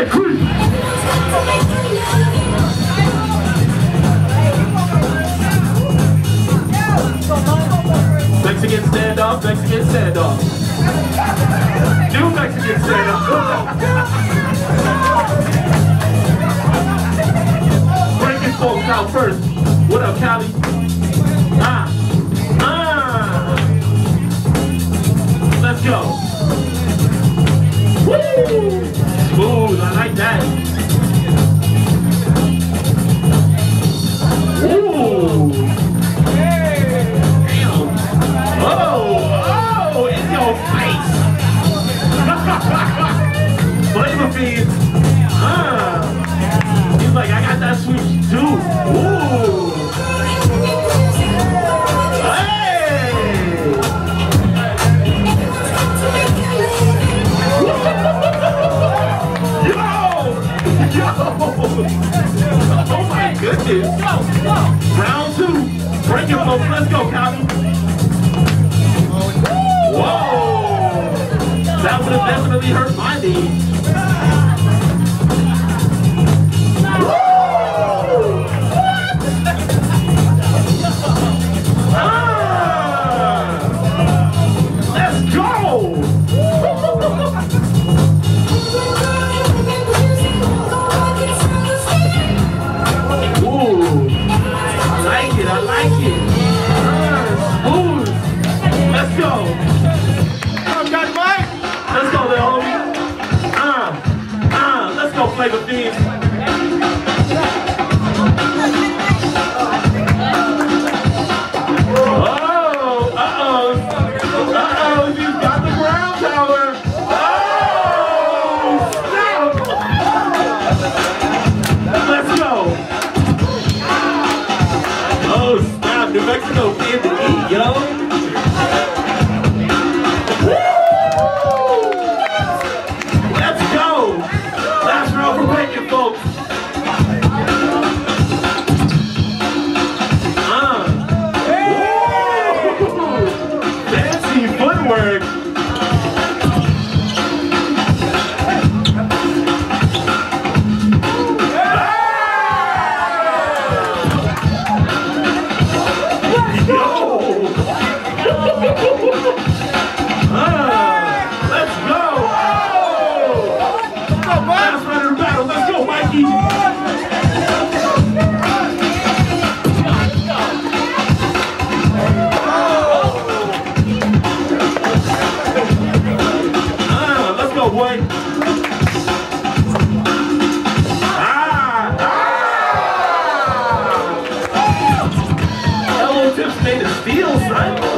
say creep. Mexican standoff, Mexican standoff. New Mexican standoff. Breakin Folks out first. What up, Cali? Ah. Fiends. Ah. He's like, I got that switch too. Ooh. Hey. Yo! Yo! Oh my goodness. Round two. Break it, folks. Let's go, Calvin. Whoa! That would have definitely hurt my knee. Let's Flava Pheenz. Ah! Hello,